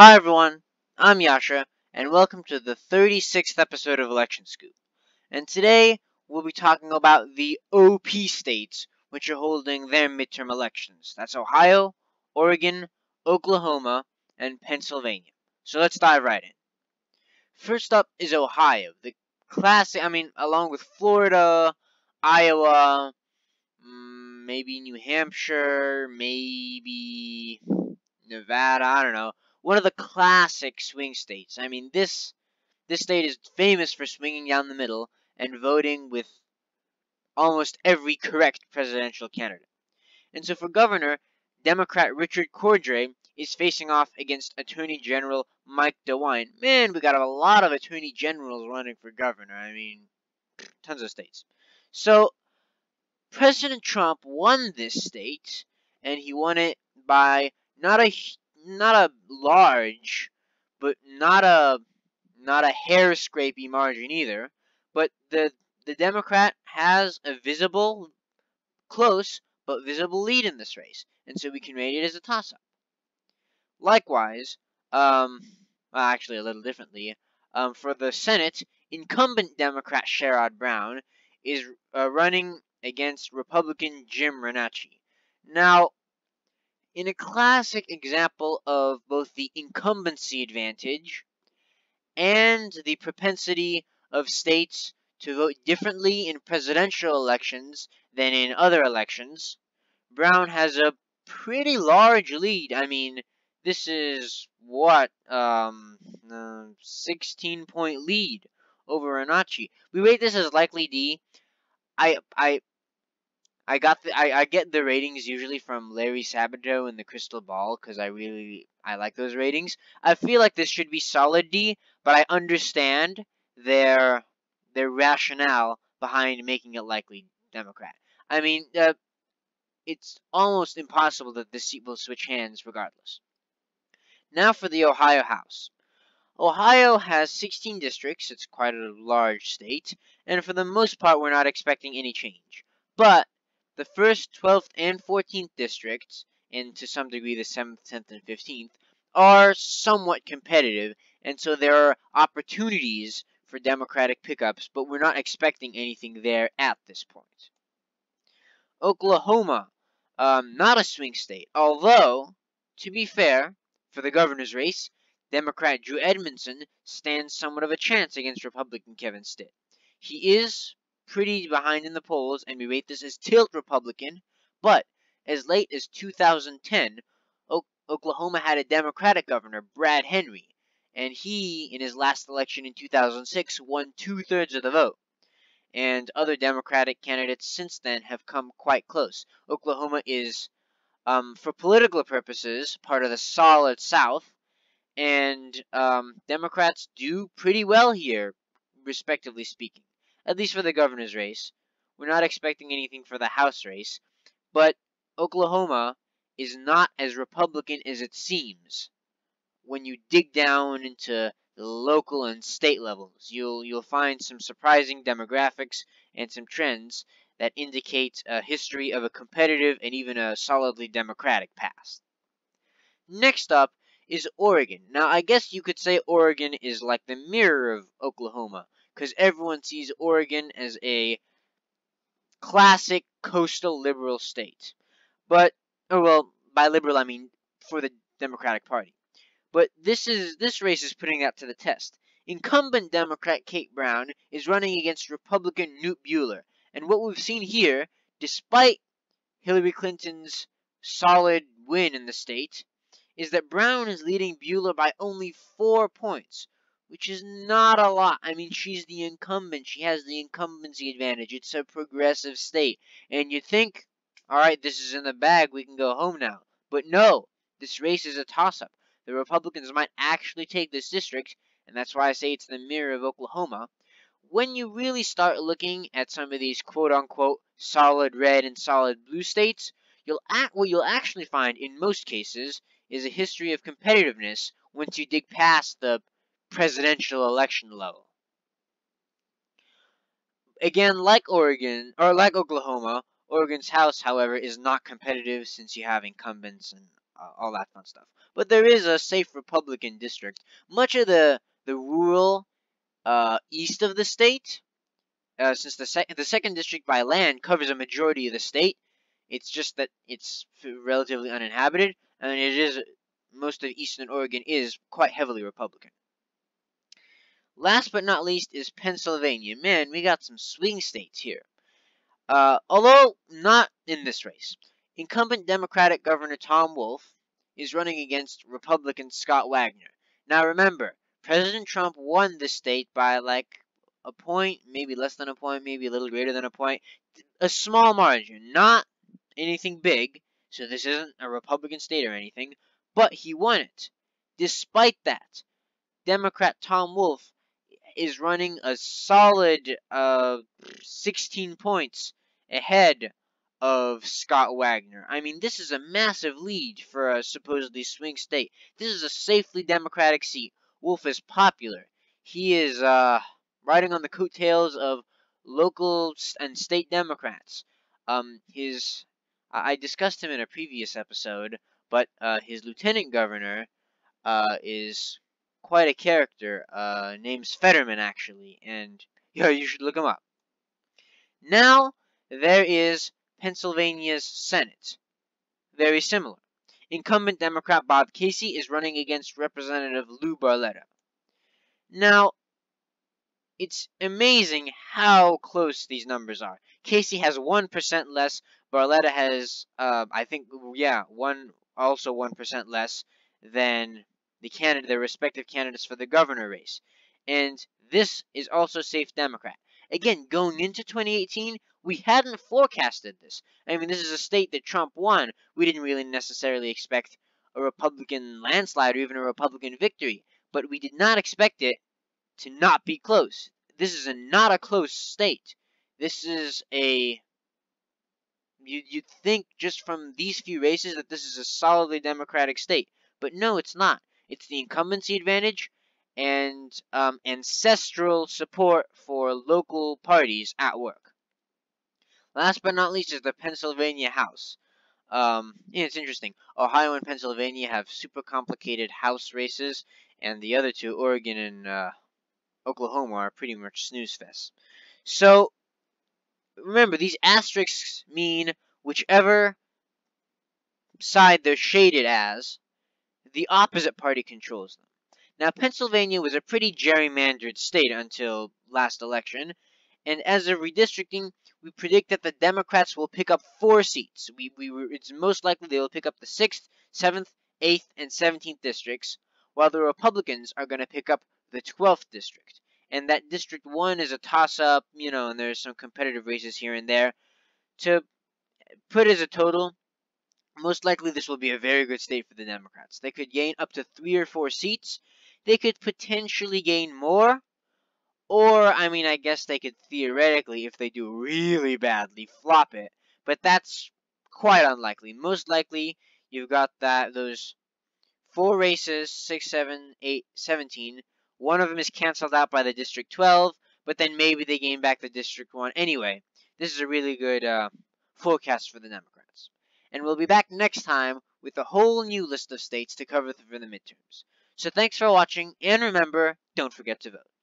Hi everyone, I'm Yasha, and welcome to the 36th episode of Election Scoop. And today, we'll be talking about the OP states, which are holding their midterm elections. That's Ohio, Oregon, Oklahoma, and Pennsylvania. So let's dive right in. First up is Ohio, the classic, I mean, along with Florida, Iowa, mm, maybe New Hampshire, maybe Nevada, I don't know one of the classic swing states. I mean, this this state is famous for swinging down the middle and voting with almost every correct presidential candidate. And so for governor, Democrat Richard Cordray is facing off against Attorney General Mike DeWine. Man, we got a lot of attorney generals running for governor. I mean, tons of states. So President Trump won this state, and he won it by not a not a large, but not a not a hair scrapey margin either. But the the Democrat has a visible, close but visible lead in this race, and so we can rate it as a toss-up. Likewise, um, well, actually a little differently, um, for the Senate, incumbent Democrat Sherrod Brown is uh, running against Republican Jim Renacci. Now, in a classic example of both the incumbency advantage and the propensity of states to vote differently in presidential elections than in other elections, Brown has a pretty large lead. I mean, this is what um, uh, 16 point lead over Renacci. We rate this as likely D. I I I got the I, I get the ratings usually from Larry Sabato and the Crystal Ball because I really I like those ratings. I feel like this should be solid D, but I understand their their rationale behind making it likely Democrat. I mean, uh, it's almost impossible that this seat will switch hands regardless. Now for the Ohio House. Ohio has 16 districts, it's quite a large state, and for the most part we're not expecting any change. But the first, 12th, and 14th districts, and to some degree the 7th, 10th, and 15th, are somewhat competitive, and so there are opportunities for Democratic pickups, but we're not expecting anything there at this point. Oklahoma, um, not a swing state, although, to be fair, for the governor's race, Democrat Drew Edmondson stands somewhat of a chance against Republican Kevin Stitt. He is pretty behind in the polls, and we rate this as tilt Republican. But as late as 2010, o Oklahoma had a Democratic governor, Brad Henry, and he, in his last election in 2006, won two thirds of the vote. And other Democratic candidates since then have come quite close. Oklahoma is, um, for political purposes, part of the solid South, and um, Democrats do pretty well here, respectively speaking at least for the governor's race. We're not expecting anything for the House race, but Oklahoma is not as Republican as it seems. When you dig down into the local and state levels, you'll you'll find some surprising demographics and some trends that indicate a history of a competitive and even a solidly democratic past. Next up is Oregon. Now, I guess you could say Oregon is like the mirror of Oklahoma because everyone sees Oregon as a classic coastal liberal state. But, oh well, by liberal I mean for the Democratic Party. But this is this race is putting that to the test. Incumbent Democrat Kate Brown is running against Republican Knute Buehler, and what we've seen here, despite Hillary Clinton's solid win in the state, is that Brown is leading Buehler by only four points, which is not a lot. I mean, she's the incumbent. She has the incumbency advantage. It's a progressive state. And you think, all right, this is in the bag. We can go home now. But no, this race is a toss-up. The Republicans might actually take this district, and that's why I say it's the mirror of Oklahoma. When you really start looking at some of these quote-unquote solid red and solid blue states, you'll act, what you'll actually find in most cases is a history of competitiveness once you dig past the presidential election level. Again, like Oregon, or like Oklahoma, Oregon's House, however, is not competitive since you have incumbents and uh, all that fun stuff. But there is a safe Republican district. Much of the the rural uh, east of the state, uh, since the sec the second district by land covers a majority of the state, it's just that it's relatively uninhabited, and it is most of eastern Oregon is quite heavily Republican. Last but not least is Pennsylvania. Man, we got some swing states here. Uh, although not in this race. Incumbent Democratic Governor Tom Wolf is running against Republican Scott Wagner. Now remember, President Trump won this state by like a point, maybe less than a point, maybe a little greater than a point. A small margin, not anything big, so this isn't a Republican state or anything, but he won it. Despite that, Democrat Tom Wolf is running a solid uh, 16 points ahead of Scott Wagner. I mean, this is a massive lead for a supposedly swing state. This is a safely Democratic seat. Wolf is popular. He is uh, riding on the coattails of local and state Democrats. Um, his I discussed him in a previous episode, but uh, his lieutenant governor uh, is quite a character. Uh, name's Fetterman, actually, and yeah, you should look him up. Now there is Pennsylvania's Senate. Very similar. Incumbent Democrat Bob Casey is running against Representative Lou Barletta. Now, it's amazing how close these numbers are. Casey has 1% less. Barletta has, uh, I think, yeah, one also 1% less than the candidate, their respective candidates for the governor race. And this is also safe Democrat. Again, going into 2018, we hadn't forecasted this. I mean, this is a state that Trump won. We didn't really necessarily expect a Republican landslide or even a Republican victory, but we did not expect it to not be close. This is a not a close state. This is a you you'd think just from these few races that this is a solidly Democratic state, but no, it's not. It's the incumbency advantage and um, ancestral support for local parties at work. Last but not least is the Pennsylvania House. Um, it's interesting. Ohio and Pennsylvania have super complicated House races, and the other two, Oregon and uh, Oklahoma, are pretty much snooze fest. So, remember, these asterisks mean whichever side they're shaded as the opposite party controls them. Now, Pennsylvania was a pretty gerrymandered state until last election, and as of redistricting, we predict that the Democrats will pick up four seats. We, we it's most likely they will pick up the 6th, 7th, 8th, and 17th districts, while the Republicans are going to pick up the 12th district. And that District 1 is a toss-up, you know, and there's some competitive races here and there. To put as a total, most likely this will be a very good state for the Democrats. They could gain up to three or four seats. They could potentially gain more. Or, I mean, I guess they could theoretically, if they do really badly, flop it. But that's quite unlikely. Most likely, you've got that those four races, 6, 7, 8, 17. One of them is canceled out by the District 12, but then maybe they gain back the District 1. Anyway, this is a really good uh, forecast for the Democrats and we'll be back next time with a whole new list of states to cover for the midterms. So thanks for watching, and remember, don't forget to vote.